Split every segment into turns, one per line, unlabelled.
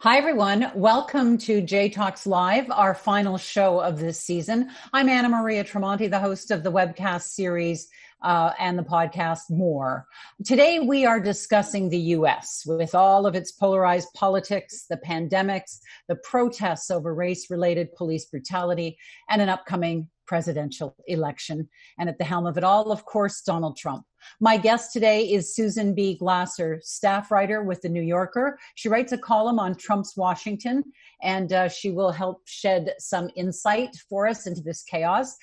Hi, everyone. Welcome to J Talks Live, our final show of this season. I'm Anna Maria Tremonti, the host of the webcast series uh, and the podcast More. Today, we are discussing the US with all of its polarized politics, the pandemics, the protests over race related police brutality, and an upcoming presidential election. And at the helm of it all, of course, Donald Trump. My guest today is Susan B. Glasser, staff writer with The New Yorker. She writes a column on Trump's Washington, and uh, she will help shed some insight for us into this chaos.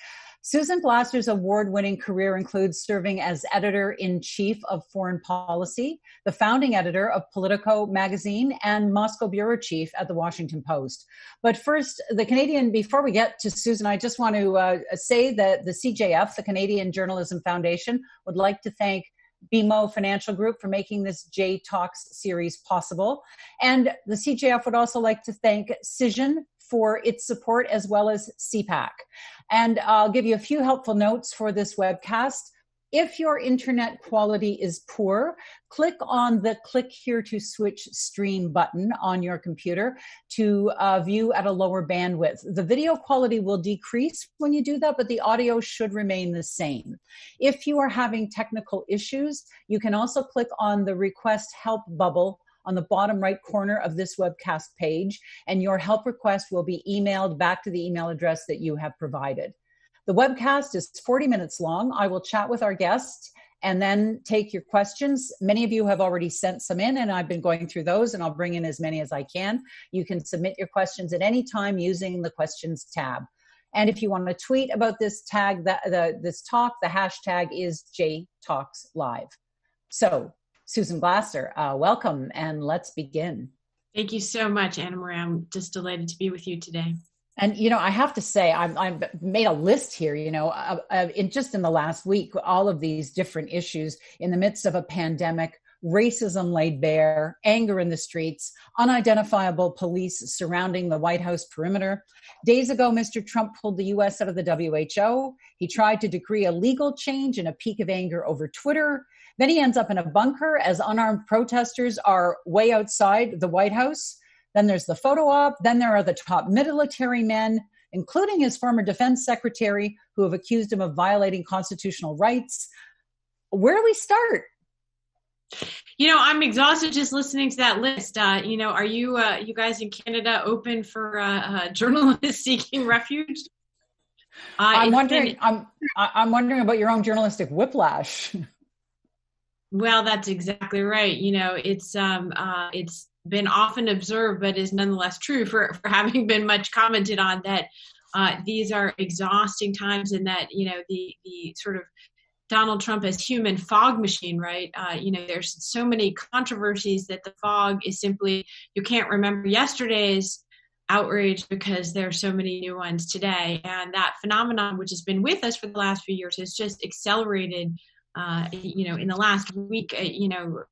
Susan Glasser's award winning career includes serving as editor in chief of foreign policy, the founding editor of Politico magazine, and Moscow bureau chief at the Washington Post. But first, the Canadian, before we get to Susan, I just want to uh, say that the CJF, the Canadian Journalism Foundation, would like to thank BMO Financial Group for making this J Talks series possible. And the CJF would also like to thank Cision for its support as well as CPAC. And I'll give you a few helpful notes for this webcast. If your internet quality is poor, click on the click here to switch stream button on your computer to uh, view at a lower bandwidth. The video quality will decrease when you do that, but the audio should remain the same. If you are having technical issues, you can also click on the request help bubble on the bottom right corner of this webcast page, and your help request will be emailed back to the email address that you have provided. The webcast is 40 minutes long. I will chat with our guests and then take your questions. Many of you have already sent some in, and I've been going through those, and I'll bring in as many as I can. You can submit your questions at any time using the questions tab. And if you want to tweet about this tag, the, the, this talk, the hashtag is JTalksLive. So Susan Glasser, uh, welcome and let's begin.
Thank you so much, Anna Maria. I'm just delighted to be with you today.
And you know, I have to say, I'm I've made a list here. You know, uh, uh, in just in the last week, all of these different issues in the midst of a pandemic, racism laid bare, anger in the streets, unidentifiable police surrounding the White House perimeter. Days ago, Mr. Trump pulled the U.S. out of the WHO. He tried to decree a legal change in a peak of anger over Twitter. Then he ends up in a bunker as unarmed protesters are way outside the White House. Then there's the photo op. Then there are the top military men, including his former defense secretary, who have accused him of violating constitutional rights. Where do we start?
You know, I'm exhausted just listening to that list. Uh, you know, are you uh, you guys in Canada open for uh, uh journalists seeking refuge?
Uh, I'm wondering. Been, I'm I'm wondering about your own journalistic whiplash.
Well, that's exactly right. You know, it's um, uh, it's been often observed, but is nonetheless true for for having been much commented on that uh, these are exhausting times, and that you know the the sort of Donald Trump as human fog machine, right? Uh, you know, there's so many controversies that the fog is simply you can't remember yesterday's outrage because there are so many new ones today, and that phenomenon, which has been with us for the last few years, has just accelerated uh, you know, in the last week, uh, you know,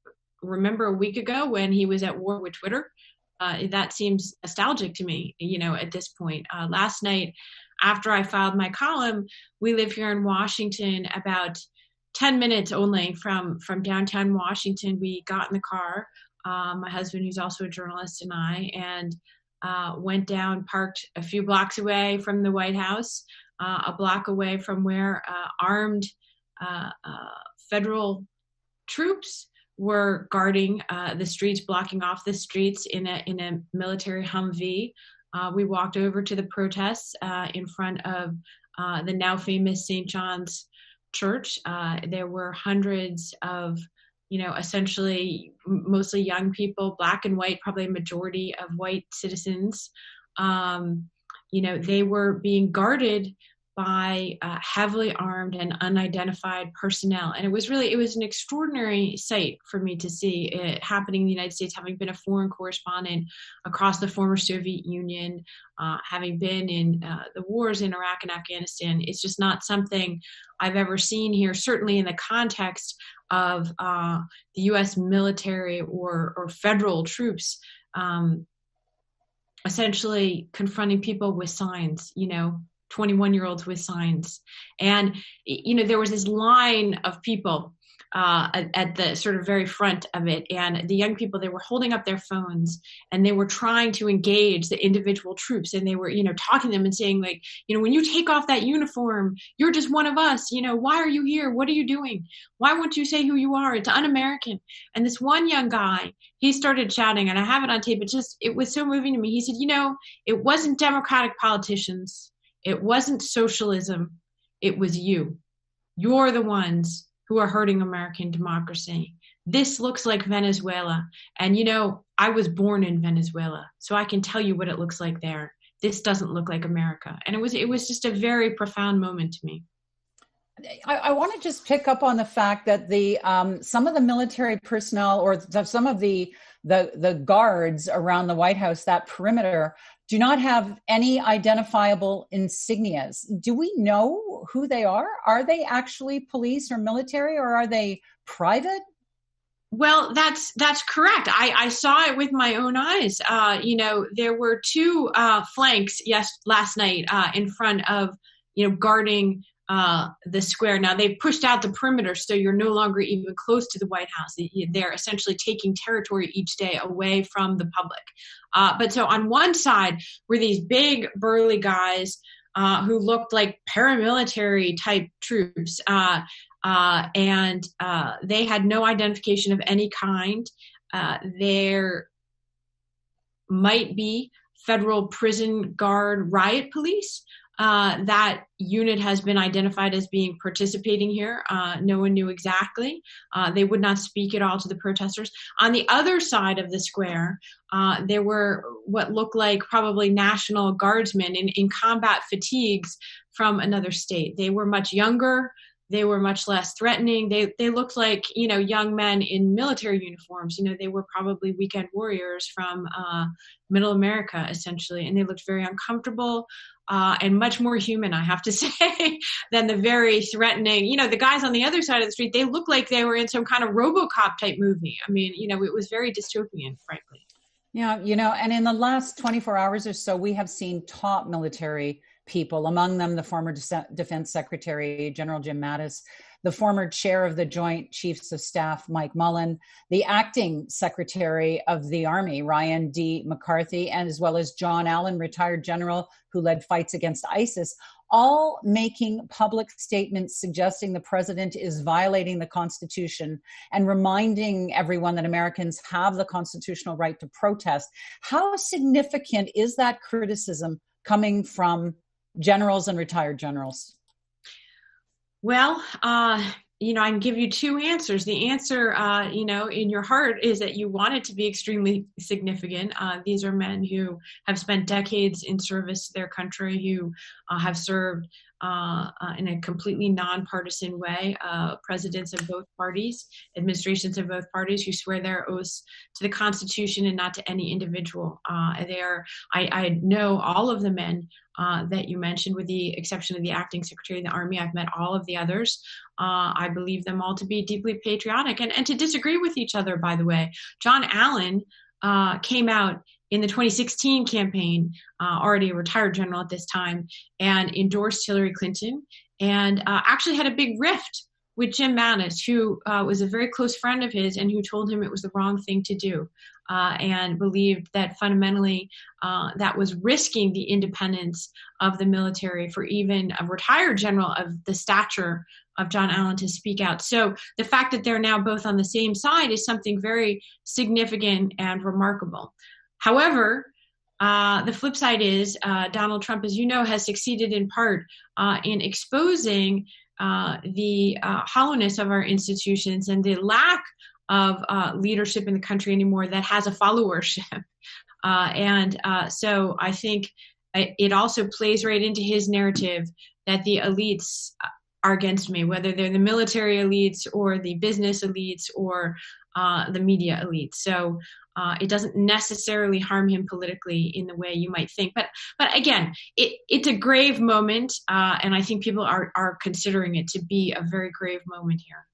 remember a week ago when he was at war with Twitter? Uh, that seems nostalgic to me, you know, at this point. Uh, last night, after I filed my column, we live here in Washington, about 10 minutes only from, from downtown Washington. We got in the car, uh, my husband, who's also a journalist, and I, and uh, went down, parked a few blocks away from the White House, a block away from where armed uh, uh, federal troops were guarding uh, the streets, blocking off the streets in a in a military Humvee. Uh, we walked over to the protests in front of the now famous St. John's Church. there were hundreds of, you know, essentially mostly young people, black and white, probably a majority of white citizens. Um, you know, they were being guarded by uh, heavily armed and unidentified personnel. And it was really it was an extraordinary sight for me to see it happening in the united states having been a foreign correspondent across the former soviet union uh, having been in uh, the wars in iraq and afghanistan. It's just not something i've ever seen here certainly in the context of uh, the us military or, or federal troops um, essentially confronting people with signs you know 21 year olds with signs and you know there was this line of people uh, at, the sort of very front of it. And the young people, they were holding up their phones and they were trying to engage the individual troops. And they were, you know, talking to them and saying, like, you know, when you take off that uniform, you're just one of us. You know, why are you here? What are you doing? Why won't you say who you are? It's un American. And this one young guy, he started shouting, and I have it on tape. It just, it was so moving to me. He said, you know, it wasn't Democratic politicians, it wasn't socialism, it was you. You're the ones who are hurting American democracy. This looks like Venezuela. And you know, I was born in Venezuela, so I can tell you what it looks like there. This doesn't look like America. And it was it was just a very profound moment to me.
I, I want to just pick up on the fact that the um, some of the military personnel or some of the the the guards around the White House, that perimeter, do not have any identifiable insignias. Do we know who they are? Are they actually police or military or are they private?
Well, that's that's correct. I, I saw it with my own eyes. Uh, you know, there were two uh, flanks yes last night uh, in front of you know guarding uh, the square. Now they've pushed out the perimeter, so you're no longer even close to the White House. They're essentially taking territory each day away from the public. Uh, but so on one side were these big burly guys uh, who looked like paramilitary type troops, uh, uh, and uh, they had no identification of any kind. there might be federal prison guard riot police. Uh, that unit has been identified as being participating here. Uh, no one knew exactly. Uh, they would not speak at all to the protesters. On the other side of the square, uh, there were what looked like probably National Guardsmen in, in combat fatigues from another state. They were much younger. They were much less threatening. They they looked like you know young men in military uniforms. You know they were probably weekend warriors from uh, Middle America essentially, and they looked very uncomfortable uh, and much more human, I have to say, than the very threatening. You know, the guys on the other side of the street, they look like they were in some kind of RoboCop type movie. I mean, you know, it was very dystopian, frankly.
Yeah, you know, and in the last 24 hours or so, we have seen top military people, among them the former Defense Secretary, General Jim Mattis, the former chair of the Joint Chiefs of Staff, Mike Mullen, the acting secretary of the Army, Ryan D. McCarthy, and as well as John Allen, retired general who led fights against ISIS, all making public statements suggesting the president is violating the Constitution and reminding everyone that Americans have the constitutional right to protest. How significant is that criticism coming from generals and retired generals?
Well, uh, you know, I can give you two answers. The answer, uh, you know, in your heart is that you want it to be extremely significant. Uh, these are men who have spent decades in service to their country, who uh, have served uh, uh, in a completely nonpartisan way. Uh, presidents of both parties, administrations of both parties, who swear their oaths to the Constitution and not to any individual. They are. I, I, know all of the men uh, that you mentioned, with the exception of the acting secretary of the army. I've met all of the others. Uh, I believe them all to be deeply patriotic and, and to disagree with each other. By the way, John Allen came out in the 2016 campaign, uh, already a retired general at this time, and endorsed Hillary Clinton, and uh, actually had a big rift with Jim Mattis, who uh, was a very close friend of his and who told him it was the wrong thing to do, uh, and believed that fundamentally uh, that was risking the independence of the military for even a retired general of the stature of John Allen to speak out. So the fact that they're now both on the same side is something very significant and remarkable. However, uh, the flip side is uh, Donald Trump, as you know, has succeeded in part uh, in exposing uh, the uh, hollowness of our institutions and the lack of uh, leadership in the country anymore that has a followership. and so I think it also plays right into his narrative that the elites are against me, whether they're the military elites or the business elites or uh, the media elite. So uh, it doesn't necessarily harm him politically in the way you might think. But but again, it, it's a grave moment, uh, and I think people are are considering it to be a very grave moment here.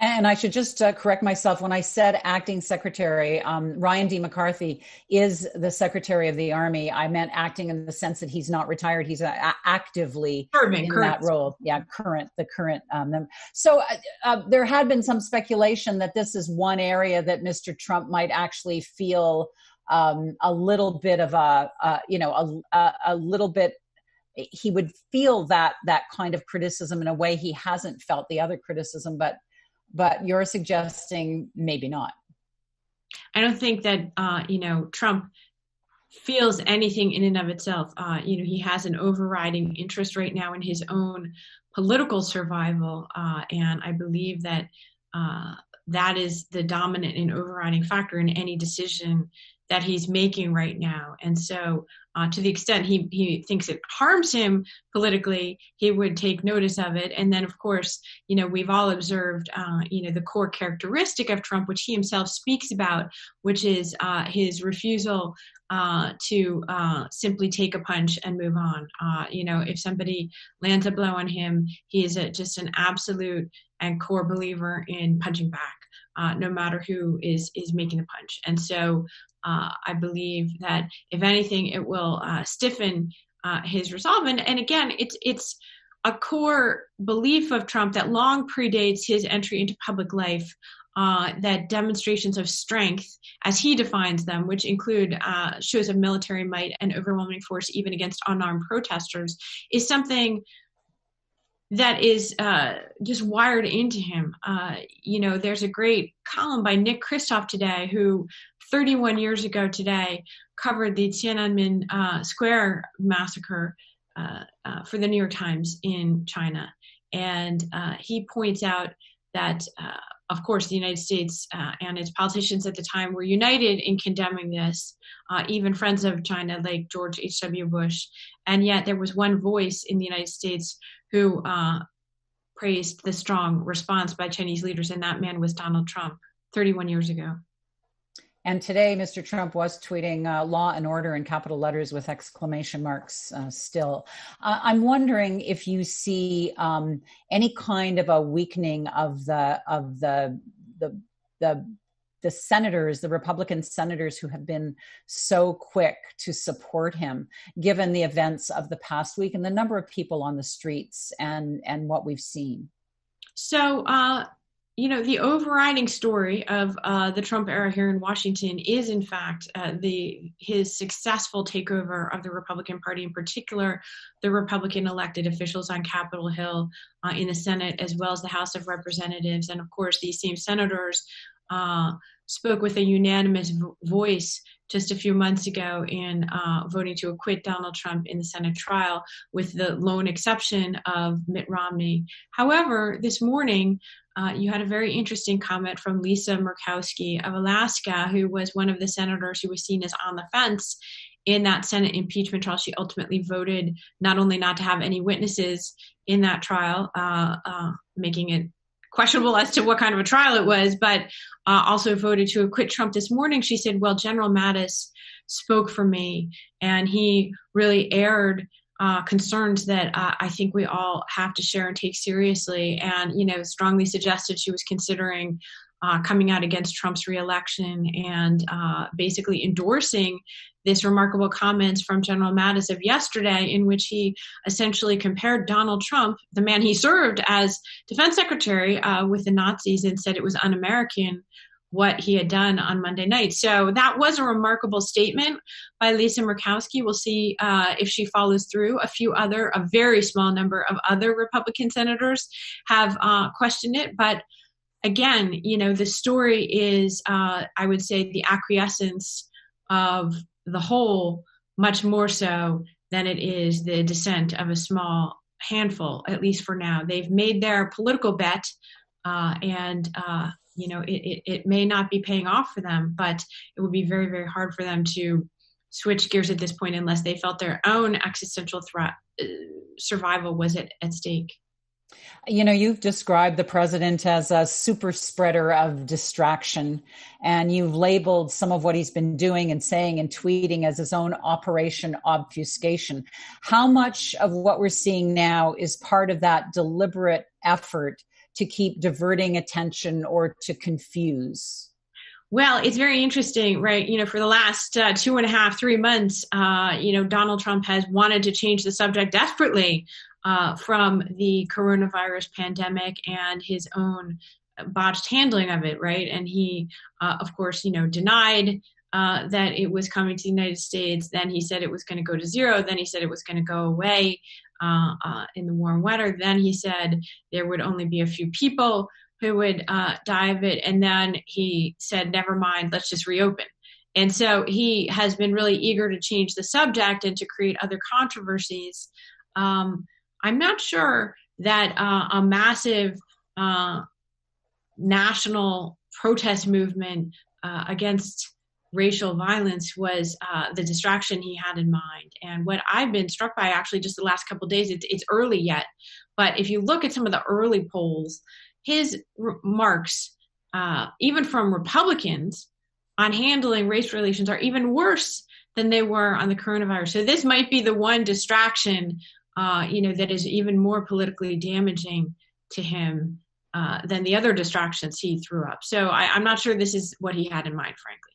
And I should just uh, correct myself when I said acting secretary. Um, Ryan D. McCarthy is the secretary of the army. I meant acting in the sense that he's not retired; he's uh, actively
Serving,
in
current.
that role. Yeah, current, the current. Um, so uh, uh, there had been some speculation that this is one area that Mr. Trump might actually feel um, a little bit of a, you know, a, a, a little bit he would feel that that kind of criticism in a way he hasn't felt the other criticism but but you're suggesting maybe not.
I don't think that uh, you know Trump feels anything in and of itself. Uh, you know, he has an overriding interest right now in his own political survival, uh, and I believe that uh, that is the dominant and overriding factor in any decision that he's making right now. And so, uh, to the extent he, he thinks it harms him politically, he would take notice of it. And then, of course, you know, we've all observed, uh, you know, the core characteristic of Trump, which he himself speaks about, which is uh, his refusal uh, to uh, simply take a punch and move on. Uh, you know, if somebody lands a blow on him, he is a, just an absolute and core believer in punching back. Uh, no matter who is is making the punch. And so uh, I believe that if anything, it will uh, stiffen uh, his resolve. And, and again, it's it's a core belief of Trump that long predates his entry into public life. Uh, that demonstrations of strength, as he defines them, which include uh, shows of military might and overwhelming force even against unarmed protesters, is something that is uh, just wired into him. Uh, you know, there's a great column by Nick Kristof today, who 31 years ago today covered the Tiananmen uh, Square massacre uh, uh, for the New York Times in China. And uh, he points out that, uh, of course, the United States uh, and its politicians at the time were united in condemning this, even friends of China like George H.W. Bush. And yet there was one voice in the United States who praised the strong response by Chinese leaders, and that man was Donald Trump 31 years ago.
And today, Mr. Trump was tweeting uh, law and order in capital letters with exclamation marks uh, still. Uh, I'm wondering if you see um, any kind of a weakening of the of the the the the senators, the Republican senators who have been so quick to support him, given the events of the past week and the number of people on the streets and and what we've seen.
So uh, you know, the overriding story of uh, the Trump era here in Washington is, in fact, uh, the his successful takeover of the Republican Party, in particular, the Republican elected officials on Capitol Hill, uh, in the Senate, as well as the House of Representatives, and of course, these same senators uh, spoke with a unanimous voice just a few months ago in uh, voting to acquit Donald Trump in the Senate trial, with the lone exception of Mitt Romney. However, this morning, uh, you had a very interesting comment from Lisa Murkowski of Alaska, who was one of the senators who was seen as on the fence in that Senate impeachment trial. She ultimately voted not only not to have any witnesses in that trial, uh, uh, making it questionable as to what kind of a trial it was, but uh, also voted to acquit Trump this morning. She said, Well, General Mattis spoke for me, and he really aired uh, concerns that uh, I think we all have to share and take seriously. And, you know, strongly suggested she was considering uh, coming out against Trump's reelection and uh, basically endorsing this remarkable comments from General Mattis of yesterday, in which he essentially compared Donald Trump, the man he served as defense secretary, uh, with the Nazis and said it was un American what he had done on Monday night. So that was a remarkable statement by Lisa Murkowski. We'll see uh, if she follows through. A few other, a very small number of other Republican senators have uh, questioned it, but again, you know, the story is, uh, I would say, the acquiescence of the whole much more so than it is the dissent of a small handful, at least for now. They've made their political bet, uh, and uh, you know it, it, it may not be paying off for them but it would be very very hard for them to switch gears at this point unless they felt their own existential threat uh, survival was at, at stake.
You know you've described the president as a super spreader of distraction and you've labeled some of what he's been doing and saying and tweeting as his own operation obfuscation. How much of what we're seeing now is part of that deliberate effort to keep diverting attention or to confuse?
Well, it's very interesting, right? You know, for the last uh, two and a half, three months, uh, you know, Donald Trump has wanted to change the subject desperately uh, from the coronavirus pandemic and his own botched handling of it, right? And he, uh, of course, you know, denied uh, that it was coming to the United States. Then he said it was going to go to zero. Then he said it was going to go away uh, uh, in the warm weather. Then he said there would only be a few people who would uh, die of it. And then he said, never mind, let's just reopen. And so he has been really eager to change the subject and to create other controversies. Um, I'm not sure that uh, a massive uh, national protest movement uh, against racial violence was uh, the distraction he had in mind. And what I've been struck by actually just the last couple days, it's, it's early yet, but if you look at some of the early polls, his remarks, uh, even from Republicans, on handling race relations are even worse than they were on the coronavirus. So this might be the one distraction, uh, you know, that is even more politically damaging to him uh, than the other distractions he threw up. So I, I'm not sure this is what he had in mind, frankly.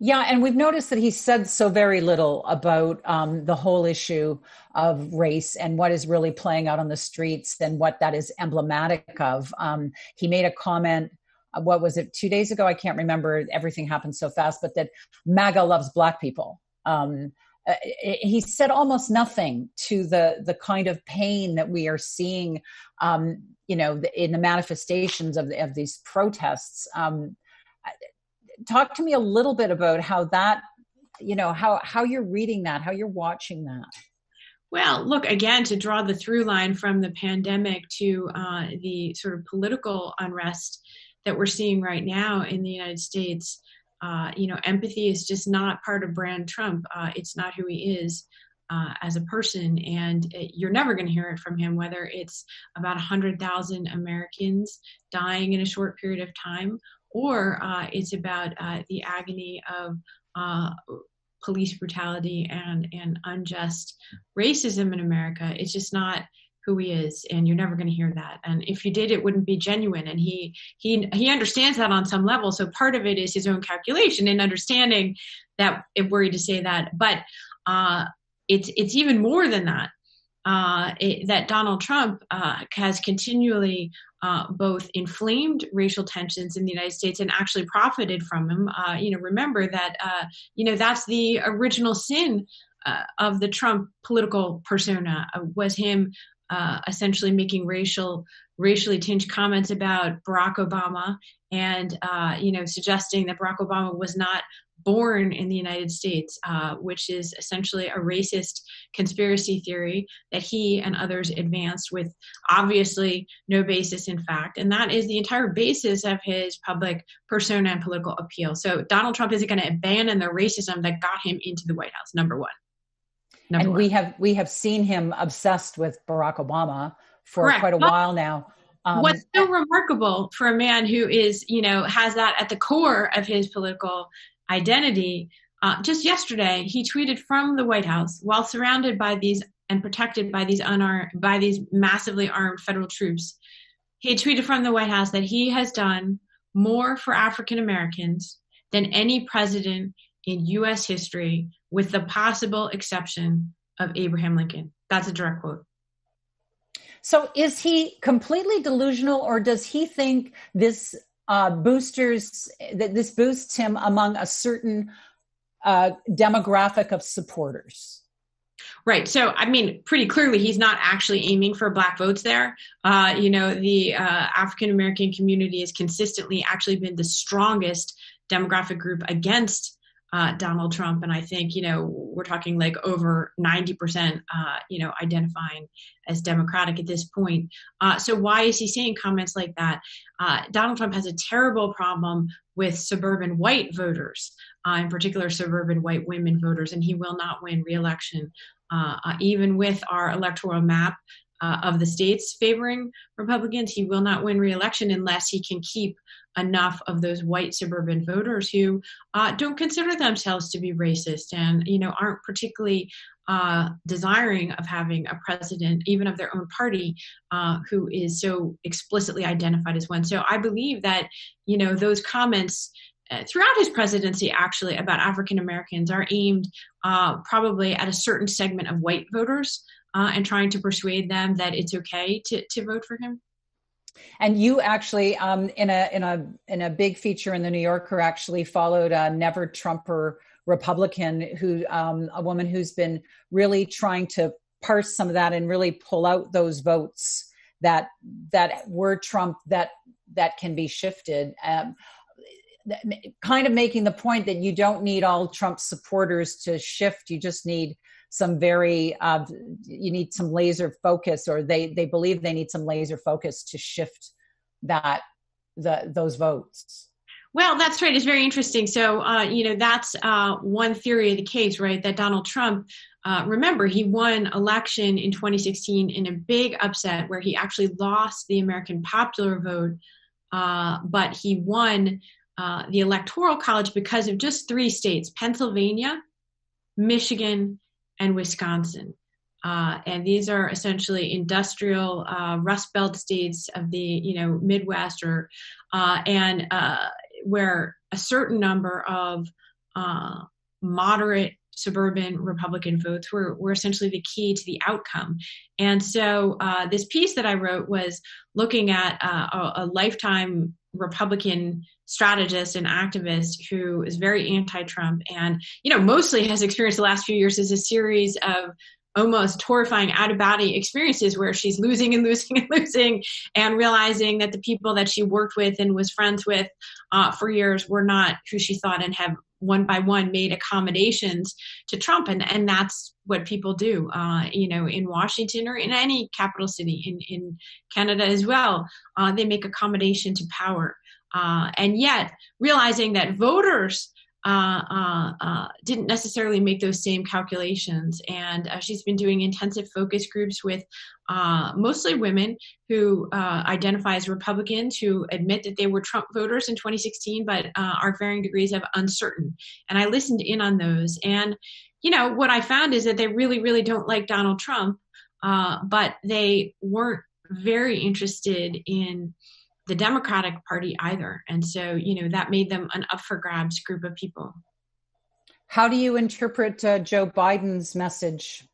Yeah, and we've noticed that he said so very little about um, the whole issue of race and what is really playing out on the streets and what that is emblematic of. Um, he made a comment, uh, what was it, two days ago? I can't remember. Everything happened so fast, but that MAGA loves Black people. Um, uh, he said almost nothing to the the kind of pain that we are seeing um, you know in the manifestations of, of these protests um, talk to me a little bit about how that you know how how you're reading that how you're watching that
well, look, again, to draw the through line from the pandemic to uh, the sort of political unrest that we're seeing right now in the United States, uh, you know, empathy is just not part of brand Trump. Uh, it's not who he is uh, as a person, and it, you're never going to hear it from him. Whether it's about 100,000 Americans dying in a short period of time, or uh, it's about uh, the agony of police brutality and and unjust racism in America. It's just not who he is and you're never going to hear that. And if you did it wouldn't be genuine. And he he he understands that on some level. So part of it is his own calculation and understanding that if worried to say that. But uh it's it's even more than that uh, it, that Donald Trump uh, has continually uh, both inflamed racial tensions in the United States and actually profited from them. Uh, you know, remember that uh, you know that's the original sin uh, of the Trump political persona was him essentially making racial racially tinged comments about Barack Obama and you know suggesting that Barack Obama was not born in the United States, uh, which is essentially a racist conspiracy theory that he and others advanced with obviously no basis in fact. And that is the entire basis of his public persona and political appeal. So Donald Trump isn't going to abandon the racism that got him into the White House, number one.
Number and one. we have we have seen him obsessed with Barack Obama for Correct. quite a well, while now.
Um, what's so remarkable for a man who is, you know, has that at the core of his political identity. Uh, just yesterday, he tweeted from the White House while surrounded by these and protected by these unarmed, by these massively armed federal troops. He tweeted from the White House that he has done more for African Americans than any president in U.S. history, with the possible exception of Abraham Lincoln. That's a direct quote.
So, is he completely delusional, or does he think this uh, boosters that this boosts him among a certain uh, demographic of supporters.
Right. So, I mean, pretty clearly, he's not actually aiming for black votes there. Uh, you know, the uh, African American community has consistently actually been the strongest demographic group against uh, Donald Trump, and I think you know we're talking like over ninety percent, uh, you know, identifying as Democratic at this point. Uh, so why is he saying comments like that? Uh, Donald Trump has a terrible problem with suburban white voters, uh, in particular suburban white women voters, and he will not win re-election, uh, even with our electoral map. of the states favoring Republicans, he will not win re-election unless he can keep enough of those white suburban voters who uh, don't consider themselves to be racist and you know aren't particularly uh, desiring of having a president, even of their own party, uh, who is so explicitly identified as one. So I believe that you know those comments uh, throughout his presidency, actually, about African Americans are aimed uh, probably at a certain segment of white voters uh, and trying to persuade them that it's okay to, to vote for him.
And you actually, um, in a in a in a big feature in the New Yorker, actually followed a never Trumper Republican who um, a woman who's been really trying to parse some of that and really pull out those votes that that were Trump that that can be shifted. Um, kind of making the point that you don't need all Trump supporters to shift. You just need some very uh, you need some laser focus, or they they believe they need some laser focus to shift that the those votes.
Well, that's right. It's very interesting. So, uh, you know, that's uh, one theory of the case, right? That Donald Trump, uh, remember, he won election in 2016 in a big upset where he actually lost the American popular vote, uh, but he won uh, the Electoral College because of just three states Pennsylvania, Michigan, and Wisconsin. Uh, and these are essentially industrial uh, Rust Belt states of the you know Midwest, or uh, and uh, where a certain number of moderate suburban Republican votes were, were essentially the key to the outcome. And so uh, this piece that I wrote was looking at uh, a, a, lifetime Republican strategist and activist who is very anti-Trump and you know mostly has experienced the last few years as a series of almost horrifying out of body experiences where she's losing and losing and losing and realizing that the people that she worked with and was friends with uh, for years were not who she thought and have one by one made accommodations to Trump, and and that's what people do, uh, you know, in Washington or in any capital city in in Canada as well. Uh, they make accommodation to power, uh, and yet realizing that voters uh, uh, uh, didn't necessarily make those same calculations. And uh, she's been doing intensive focus groups with uh, mostly women who identify as Republicans who admit that they were Trump voters in 2016, but are varying degrees of uncertain. And I listened in on those. And, you know, what I found is that they really, really don't like Donald Trump, but they weren't very interested in the Democratic Party either. And so, you know, that made them an up for grabs group of people.
How do you interpret uh, Joe Biden's message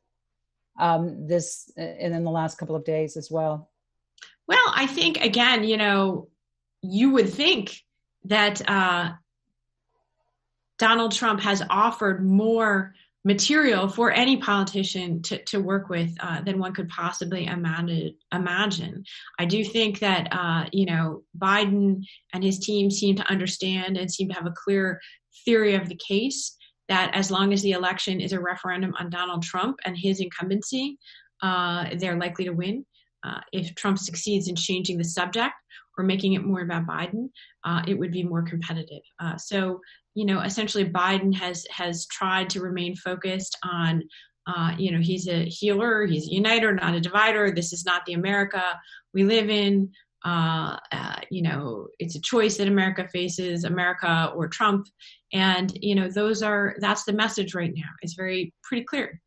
um, this and in the last couple of days as well?
Well, I think again, you know, you would think that uh, Donald Trump has offered more material for any politician to, to work with uh, than one could possibly imagine. I do think that, uh, you know, Biden and his team seem to understand and seem to have a clear theory of the case that as long as the election is a referendum on Donald Trump and his incumbency, uh, they're likely to win. Uh, if Trump succeeds in changing the subject or making it more about Biden, uh, it would be more competitive. Uh, so you know, essentially Biden has has tried to remain focused on, uh, you know, he's a healer, he's a uniter, not a divider. This is not the America we live in. Uh, uh, you know, it's a choice that America faces, America or Trump, and you know, those are that's the message right now. It's very pretty clear.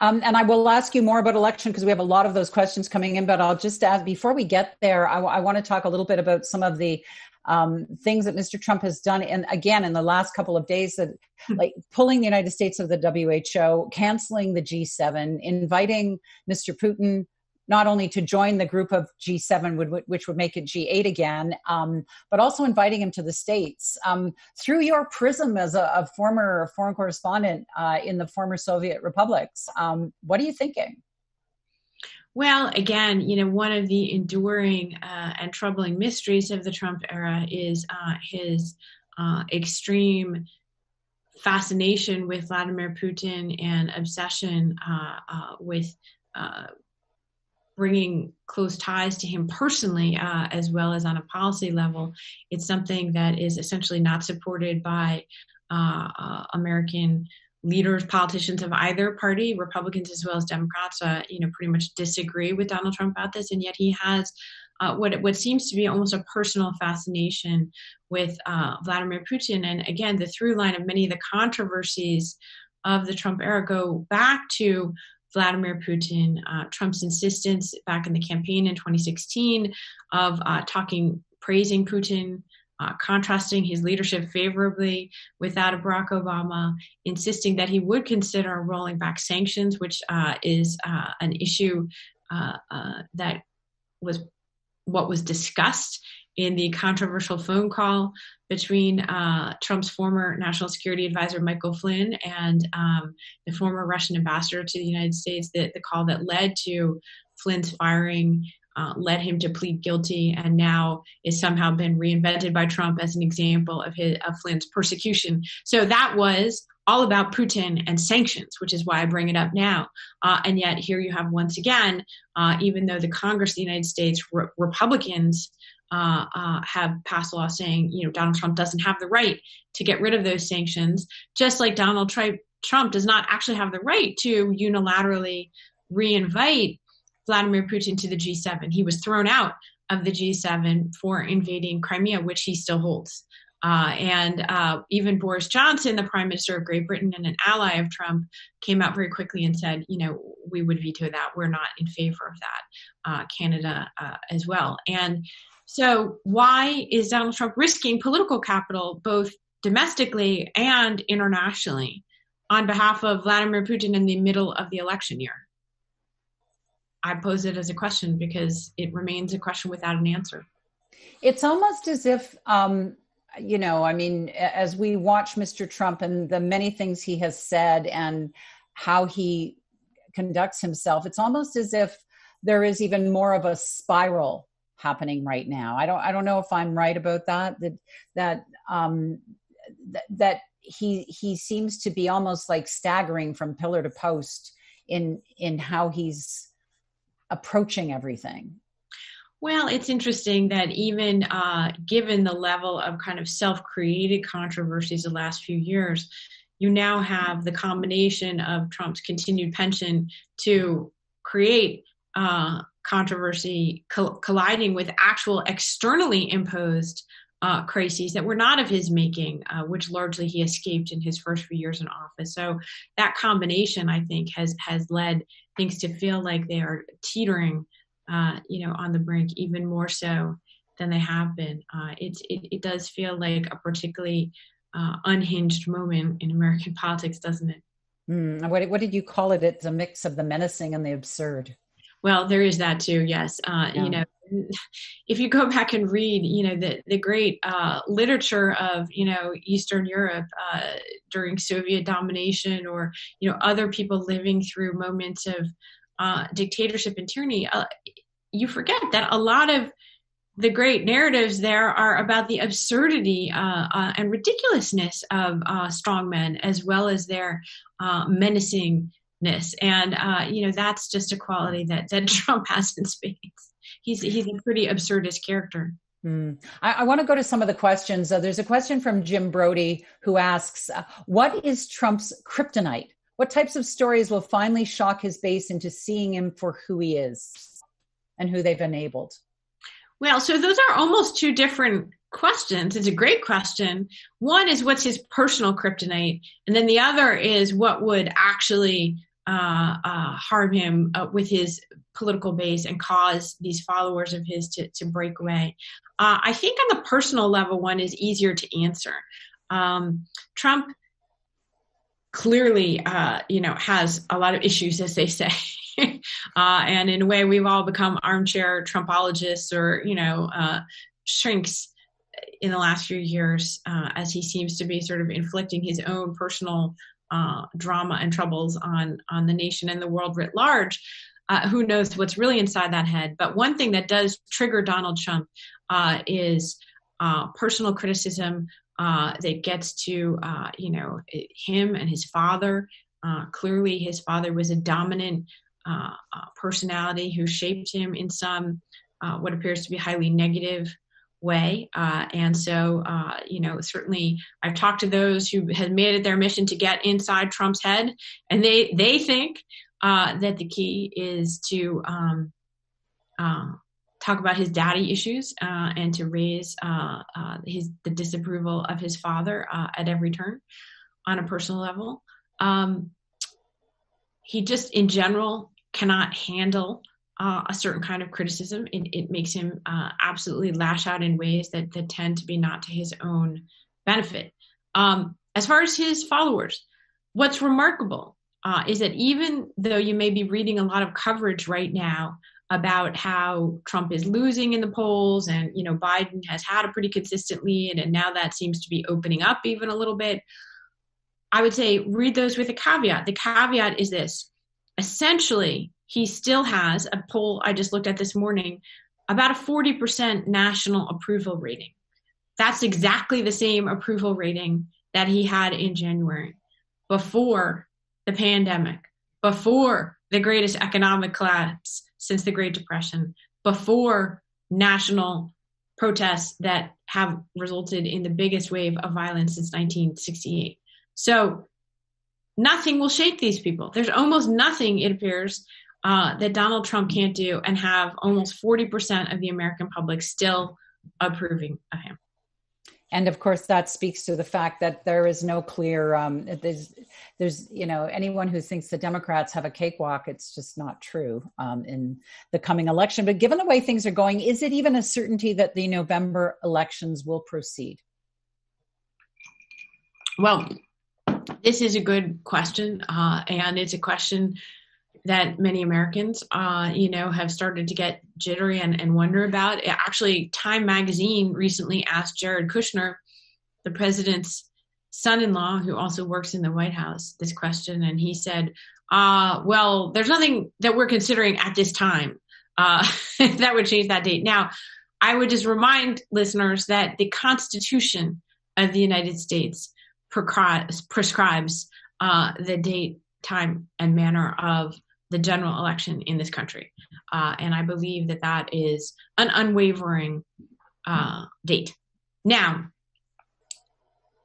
Um, and I will ask you more about election because we have a lot of those questions coming in. But I'll just ask before we get there, I, I want to talk a little bit about some of the um, things that Mr. Trump has done, and again in the last couple of days, that hmm. like pulling the United States of the WHO, canceling the G7, inviting Mr. Putin not only to join the group of G7, which would make it G8 again, um, but also inviting him to the States. Um, through your prism as a, a former foreign correspondent uh, in the former Soviet republics, um, what are you thinking?
Well, again, you know, one of the enduring uh, and troubling mysteries of the Trump era is uh, his uh, extreme fascination with Vladimir Putin and obsession uh, uh, with uh, bringing close ties to him personally, as well as on a policy level. It's something that is essentially not supported by American leaders, politicians of either party, Republicans as well as Democrats, uh, you know, pretty much disagree with Donald Trump about this, and yet he has uh, what what seems to be almost a personal fascination with uh, Vladimir Putin. And again, the through line of many of the controversies of the Trump era go back to Vladimir Putin, uh, Trump's insistence back in the campaign in 2016 of uh, talking, praising Putin, uh, contrasting his leadership favorably with that of Barack Obama, insisting that he would consider rolling back sanctions, which uh, is uh, an issue uh, uh, that was what was discussed in the controversial phone call between uh, Trump's former national security advisor Michael Flynn and um, the former Russian ambassador to the United States. The, the call that led to Flynn's firing uh, led him to plead guilty and now is somehow been reinvented by Trump as an example of his of Flynn's persecution. So that was all about Putin and sanctions, which is why I bring it up now. Uh, and yet here you have once again, uh, even though the Congress of the United States re- Republicans uh, uh, have passed a law saying, you know, Donald Trump doesn't have the right to get rid of those sanctions, just like Donald Trump does not actually have the right to unilaterally reinvite Vladimir Putin to the G7. He was thrown out of the G7 for invading Crimea, which he still holds. Uh, and uh, even Boris Johnson, the Prime Minister of Great Britain and an ally of Trump, came out very quickly and said, you know, we would veto that. We're not in favor of that. Uh, Canada uh, as well. And so, why is Donald Trump risking political capital both domestically and internationally on behalf of Vladimir Putin in the middle of the election year? I pose it as a question because it remains a question without an answer.
It's almost as if, um, you know, I mean, as we watch Mr. Trump and the many things he has said and how he conducts himself, it's almost as if there is even more of a spiral happening right now. I don't I don't know if I'm right about that that that um th- that he he seems to be almost like staggering from pillar to post in in how he's approaching everything.
Well, it's interesting that even uh, given the level of kind of self created controversies the last few years, you now have the combination of Trump's continued pension to create uh, controversy colliding with actual externally imposed uh, crises that were not of his making, uh, which largely he escaped in his first few years in office. So that combination, I think, has has led things to feel like they are teetering, uh, you know, on the brink even more so than they have been. Uh, it, it does feel like a particularly uh, unhinged moment in American politics, doesn't it?
Mm, what, what did you call it? It's a mix of the menacing and the absurd.
Well, there is that too. Yes, uh, yeah. you know, if you go back and read, you know, the the great uh, literature of you know Eastern Europe uh, during Soviet domination, or you know other people living through moments of uh, dictatorship and tyranny, uh, you forget that a lot of the great narratives there are about the absurdity uh, uh, and ridiculousness of uh, strongmen as well as their uh, menacing and uh, you know that's just a quality that that Trump has in spades. He's he's a pretty absurdist character.
Mm. I, I want to go to some of the questions. Uh, there's a question from Jim Brody who asks, uh, "What is Trump's kryptonite? What types of stories will finally shock his base into seeing him for who he is and who they've enabled?"
Well, so those are almost two different questions. It's a great question. One is what's his personal kryptonite, and then the other is what would actually uh, uh, harm him uh, with his political base and cause these followers of his to, to break away. Uh, I think on the personal level, one is easier to answer. Um, Trump clearly, uh, you know, has a lot of issues, as they say. And in a way, we've all become armchair Trumpologists or, you know, shrinks in the last few years as he seems to be sort of inflicting his own personal uh, drama and troubles on on the nation and the world writ large. Uh, who knows what's really inside that head? But one thing that does trigger Donald Trump uh, is uh, personal criticism uh, that gets to you know him and his father. clearly, his father was a dominant personality who shaped him in some what appears to be highly negative way. Uh, and so, uh, you know, certainly I've talked to those who have made it their mission to get inside Trump's head, and they they think uh, that the key is to um, uh, talk about his daddy issues uh, and to raise uh, his the disapproval of his father at every turn on a personal level. Um, he just, in general, cannot handle uh, a certain kind of criticism. It, it makes him uh, absolutely lash out in ways that, that tend to be not to his own benefit. Um, as far as his followers, what's remarkable uh, is that even though you may be reading a lot of coverage right now about how Trump is losing in the polls and you know Biden has had a pretty consistent lead and now that seems to be opening up even a little bit I would say read those with a caveat the caveat is this essentially he still has a poll I just looked at this morning about a 40% national approval rating that's exactly the same approval rating that he had in January before the pandemic before the greatest economic collapse since the Great Depression, before national protests that have resulted in the biggest wave of violence since 1968. So nothing will shake these people. There's almost nothing, it appears, uh, that Donald Trump can't do and have almost 40% of the American public still approving of him.
And of course that speaks to the fact that there is no clear um, there's there's you know anyone who thinks the democrats have a cakewalk it's just not true um, in the coming election. But given the way things are going is it even a certainty that the november elections will proceed?
Well this is a good question uh, and it's a question that many Americans, uh, you know, have started to get jittery and, and wonder about. It, Actually, Time Magazine recently asked Jared Kushner, the president's son-in-law, who also works in the White House, this question, and he said, uh, "Well, there's nothing that we're considering at this time uh, that would change that date." Now, I would just remind listeners that the Constitution of the United States prescribes uh, the date, time, and manner of the general election in this country. Uh, and I believe that that is an unwavering uh, date. Now,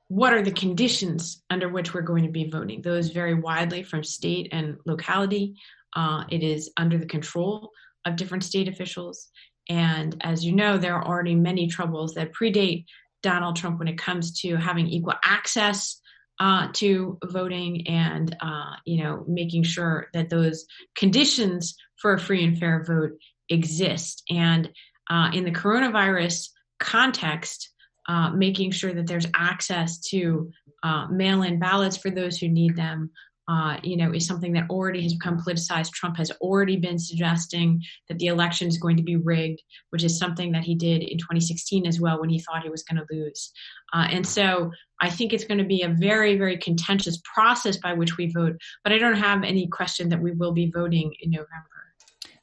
what are the conditions under which we're going to be voting? Those vary widely from state and locality. Uh, it is under the control of different state officials. And as you know, there are already many troubles that predate Donald Trump when it comes to having equal access uh, to voting and uh, you know making sure that those conditions for a free and fair vote exist. And uh, in the coronavirus context uh, making sure that there's access to uh, mail-in ballots for those who need them uh, you know, is something that already has become politicized. Trump has already been suggesting that the election is going to be rigged, which is something that he did in 2016 as well when he thought he was going to lose. Uh, and so I think it's going to be a very, very contentious process by which we vote. But I don't have any question that we will be voting in November.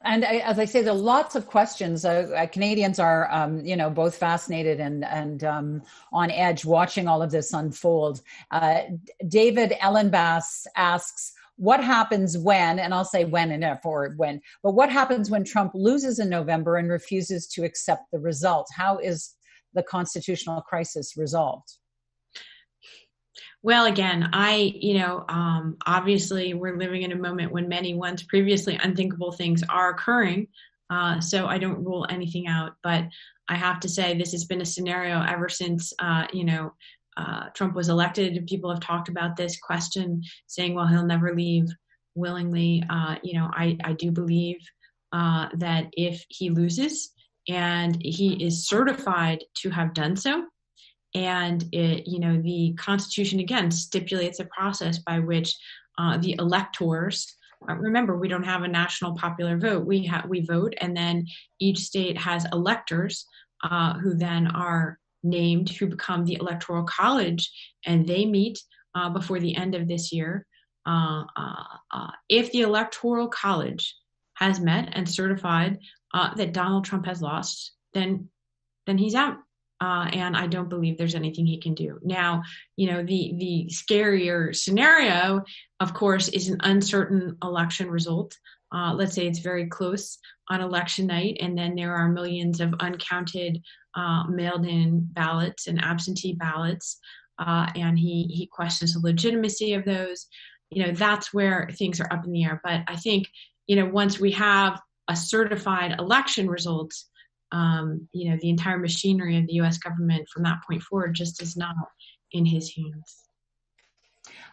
And I, as I say, there are lots of questions. Uh, uh, Canadians are, um, you know, both fascinated and and um, on edge watching all of this unfold. Uh, David Ellenbass asks, "What happens when?" And I'll say when and if or when. But what happens when Trump loses in November and refuses to accept the result? How is the constitutional crisis resolved?
Well, again, I, you know, um, obviously we're living in a moment when many once previously unthinkable things are occurring. Uh, so I don't rule anything out. But I have to say, this has been a scenario ever since, uh, you know, uh, Trump was elected. People have talked about this question, saying, well, he'll never leave willingly. Uh, you know, I, I do believe uh, that if he loses and he is certified to have done so, and it, you know the constitution again stipulates a process by which uh, the electors uh, remember we don't have a national popular vote. We have we vote and then each state has electors uh, who then are named who become the electoral college and they meet uh, before the end of this year. Uh, if the electoral college has met and certified that donald trump has lost then then he's out uh, and I don't believe there's anything he can do. Now, you know, the the scarier scenario, of course, is an uncertain election result. Uh, let's say it's very close on election night, and then there are millions of uncounted uh, mailed-in ballots and absentee ballots, uh, and he he questions the legitimacy of those. You know, that's where things are up in the air. But I think, you know, once we have a certified election results um, you know, the entire machinery of the U.S. government from that point forward just is not in his hands.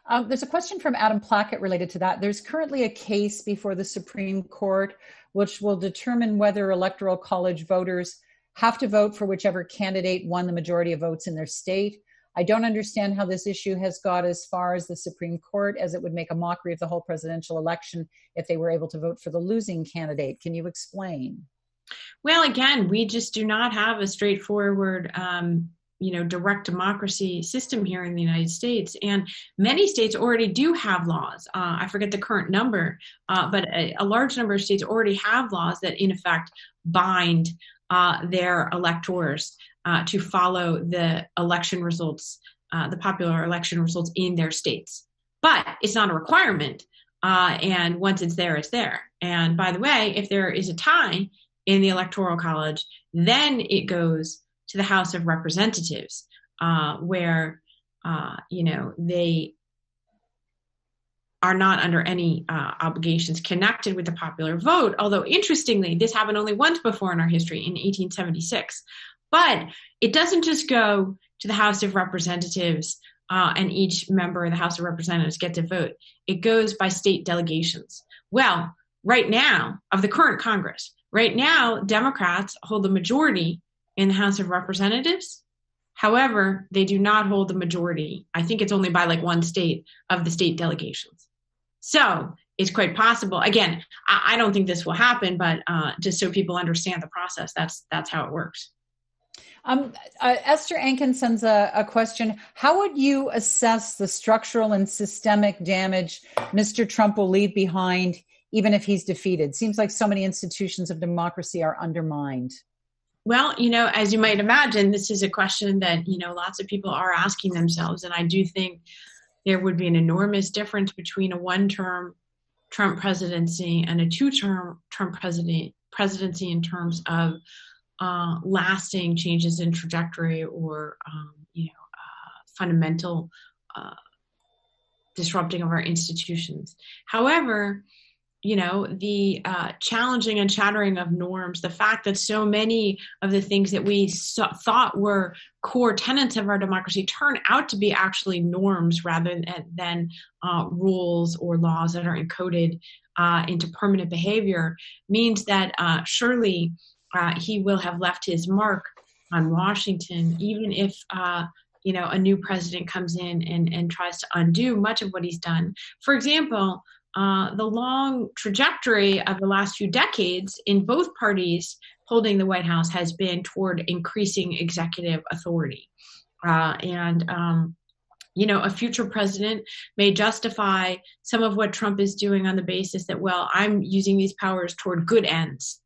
Um, there's a question from Adam Plackett related to that. There's currently a case before the Supreme Court which will determine whether electoral college voters have to vote for whichever candidate won the majority of votes in their state. I don't understand how this issue has got as far as the Supreme Court, as it would make a mockery of the whole presidential election if they were able to vote for the losing candidate. Can you explain?
Well, again, we just do not have a straightforward um, you know direct democracy system here in the united states. And many states already do have laws. Uh, i forget the current number uh, but a, a, large number of states already have laws that in effect bind uh, their electors uh, to follow the election results uh, the popular election results in their states. But it's not a requirement uh, and once it's there it's there. And by the way if there is a tie in the electoral college then it goes to the House of Representatives, uh, where uh, you know they are not under any uh, obligations connected with the popular vote. Although interestingly, this happened only once before in our history in 1876. But it doesn't just go to the House of Representatives uh, and each member of the House of Representatives get to vote. It goes by state delegations. Well, right now, of the current Congress, right now, Democrats hold the majority in the House of Representatives. However, they do not hold the majority. I think it's only by like one state of the state delegations. So it's quite possible. Again, I, I don't think this will happen, but uh, just so people understand the process, that's that's how it works.
Um, uh, Esther Ankin sends a, a, question. How would you assess the structural and systemic damage Mr. Trump will leave behind, even if he's defeated? Seems like so many institutions of democracy are undermined.
Well, you know, as you might imagine, this is a question that, you know, lots of people are asking themselves. And I do think there would be an enormous difference between a one term Trump presidency and a two term Trump president, presidency in terms of uh, lasting changes in trajectory or, um, you know, uh, fundamental uh, disrupting of our institutions. However, you know the uh, challenging and shattering of norms the fact that so many of the things that we so- thought were core tenets of our democracy turn out to be actually norms rather than, than uh, rules or laws that are encoded uh, into permanent behavior means that uh, surely uh, he will have left his mark on washington even if uh, you know a new president comes in and, and tries to undo much of what he's done. For example uh, the long trajectory of the last few decades in both parties holding the White House has been toward increasing executive authority. Uh, and, um, you know, a future president may justify some of what Trump is doing on the basis that, well, I'm using these powers toward good ends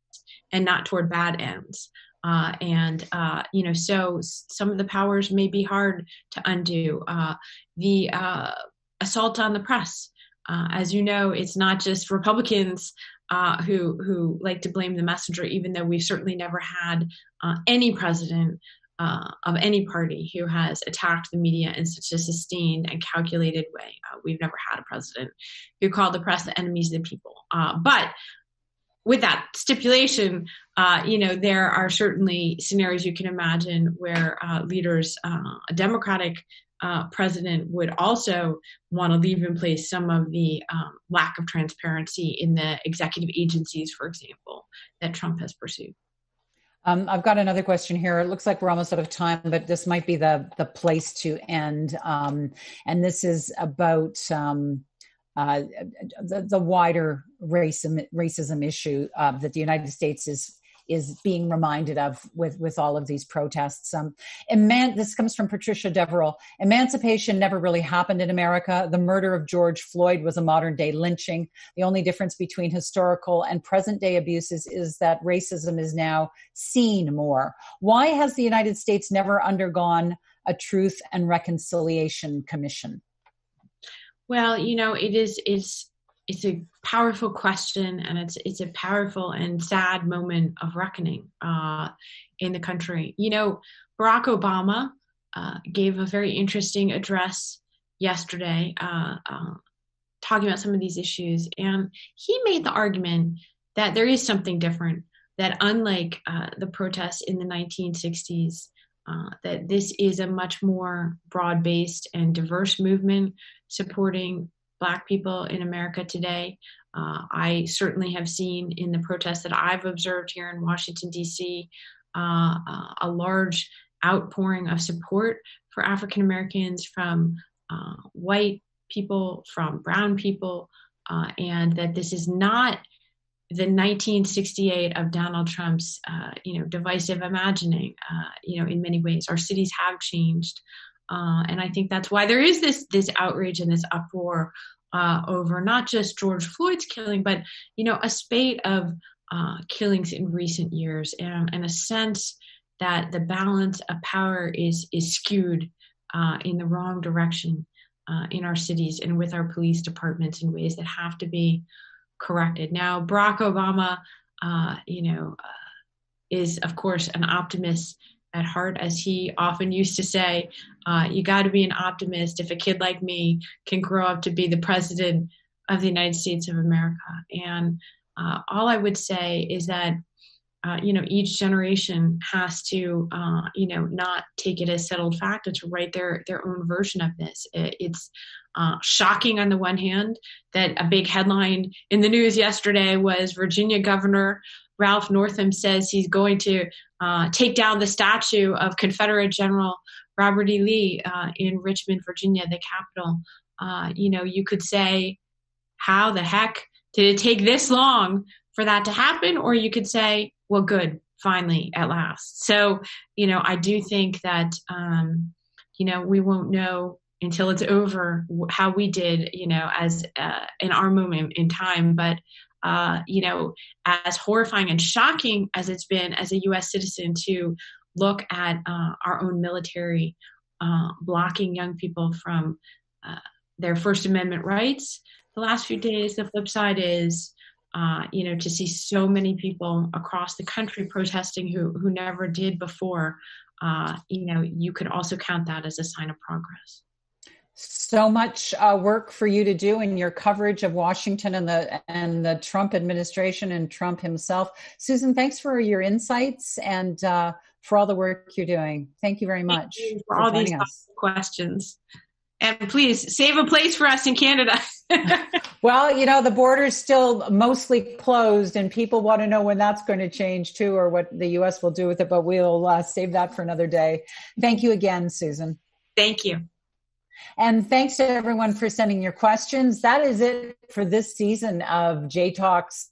and not toward bad ends. Uh, and uh, you know, so some of the powers may be hard to undo. Uh, the uh, assault on the press, uh, as you know, it's not just Republicans uh, who who like to blame the messenger, even though we've certainly never had uh, any president uh, of any party who has attacked the media in such a sustained and calculated way. Uh, we've never had a president who called the press the enemies of the people. Uh, but with that stipulation, uh, you know, there are certainly scenarios you can imagine where leaders, a Democratic uh, president would also want to leave in place some of the um, lack of transparency in the executive agencies, for example, that Trump has pursued.
Um, I've got another question here. It looks like we're almost out of time, but this might be the the place to end. Um, and this is about um, uh, the, the wider racism racism issue uh, that the United States is is being reminded of with with all of these protests. Um, eman- this comes from Patricia Deverell. Emancipation never really happened in America. The murder of George Floyd was a modern day lynching. The only difference between historical and present day abuses is that racism is now seen more. Why has the United States never undergone a Truth and Reconciliation Commission?
Well, you know, it is is it's a powerful question and it's it's a powerful and sad moment of reckoning uh, in the country. You know, Barack Obama uh, gave a very interesting address yesterday uh, uh, talking about some of these issues, and he made the argument that there is something different that unlike uh, the protests in the 1960s, uh, that this is a much more broad based and diverse movement supporting Black people in America today. Uh, I certainly have seen in the protests that I've observed here in Washington, D.C., uh, uh, a large outpouring of support for African Americans from uh, white people, from brown people, uh, and that this is not the 1968 of Donald Trump's, uh, you know, divisive imagining. you know, in many ways, our cities have changed. Uh, and I think that's why there is this this outrage and this uproar uh, over not just George Floyd's killing, but you know a spate of uh, killings in recent years, and, and, a sense that the balance of power is is skewed uh, in the wrong direction uh, in our cities and with our police departments in ways that have to be corrected. Now, Barack Obama, you know, is of course an optimist at heart, as he often used to say, uh, you got to be an optimist if a kid like me can grow up to be the president of the United States of America. And uh, all I would say is that, uh, you know, each generation has to, uh, you know, not take it as settled fact and to write their their own version of this. It's uh, shocking on the one hand that a big headline in the news yesterday was Virginia Governor Ralph Northam says he's going to uh, take down the statue of Confederate General Robert E. Lee uh, in Richmond, Virginia, the capital. Uh, you know, you could say, how the heck did it take this long for that to happen? Or you could say, well, good, finally, at last. So, you know, I do think that, um, you know, we won't know until it's over how we did, you know, as uh, in our moment in time. But uh, you know, as horrifying and shocking as it's been as a U.S. citizen to look at uh, our own military uh, blocking young people from uh, their First Amendment rights the last few days, the flip side is, uh, you know, to see so many people across the country protesting who who never did before. Uh, you know, you could also count that as a sign of progress
so much uh, work for you to do in your coverage of Washington and the and the Trump administration and Trump himself. Susan, thanks for your insights and uh, for all the work you're doing. Thank you very much
you for, for, all these us. questions. And please save a place for us in Canada.
well, you know, the border's still mostly closed, and people want to know when that's going to change too, or what the U.S. will do with it. But we'll uh, save that for another day. Thank you again, Susan.
Thank you.
And thanks to everyone for sending your questions. That is it for this season of J Talks.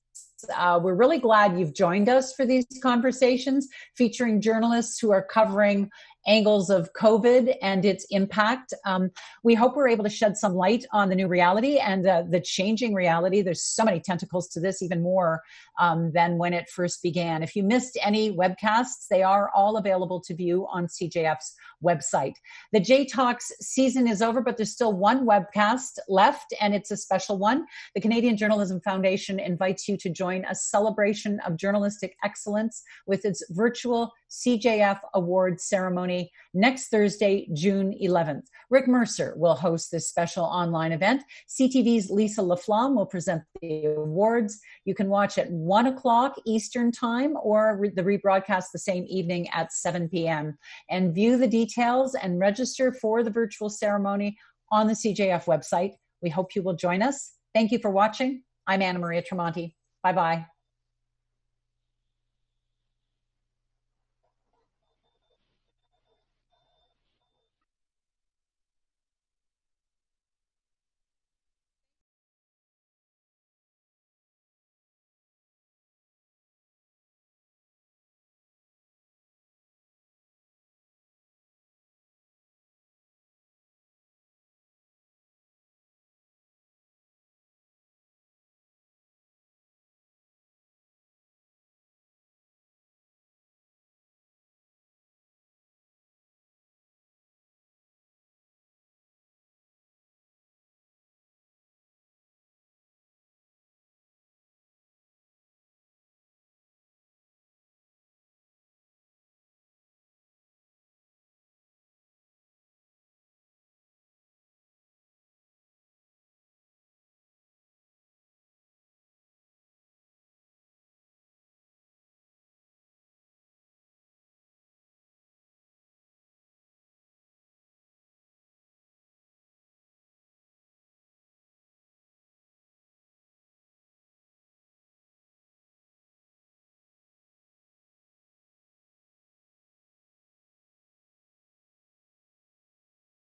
Uh, we're really glad you've joined us for these conversations featuring journalists who are covering angles of COVID and its impact. Um, we hope we're able to shed some light on the new reality and uh, the changing reality. There's so many tentacles to this, even more um, than when it first began. If you missed any webcasts, they are all available to view on CJF's website. The J Talks season is over, but there's still one webcast left, and it's a special one. The Canadian Journalism Foundation invites you to join a celebration of journalistic excellence with its virtual CJF Awards ceremony next Thursday, June 11th. Rick Mercer will host this special online event. CTV's Lisa LaFlamme will present the awards. You can watch at 1 o'clock Eastern Time or the rebroadcast the same evening at 7 p.m. And view the details and register for the virtual ceremony on the CJF website. We hope you will join us. Thank you for watching. I'm Anna Maria Tremonti. Bye bye.